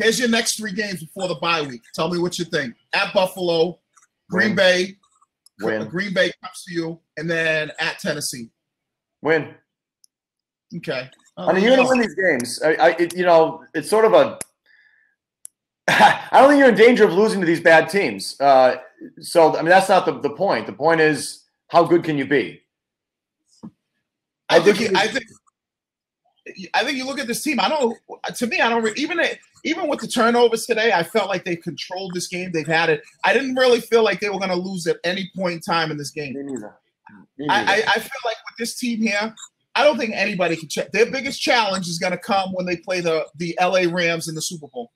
Here's your next three games before the bye week. Tell me what you think. At Buffalo, Green Win. Bay, Win. Green Bay comes to you, and then at Tennessee. Win. Okay. I mean, you're to win these games. I, I it, you know, it's sort of a. I don't think you're in danger of losing to these bad teams. Uh, so, I mean, that's not the, the point. The point is, how good can you be? I think. I think. I think you look at this team. I don't. To me, I don't. Even even with the turnovers today, I felt like they controlled this game. They've had it. I didn't really feel like they were going to lose at any point in time in this game. Me neither. Me I. I, I feel like with this team here, I don't think anybody can check. Their biggest challenge is going to come when they play the the LA Rams in the Super Bowl.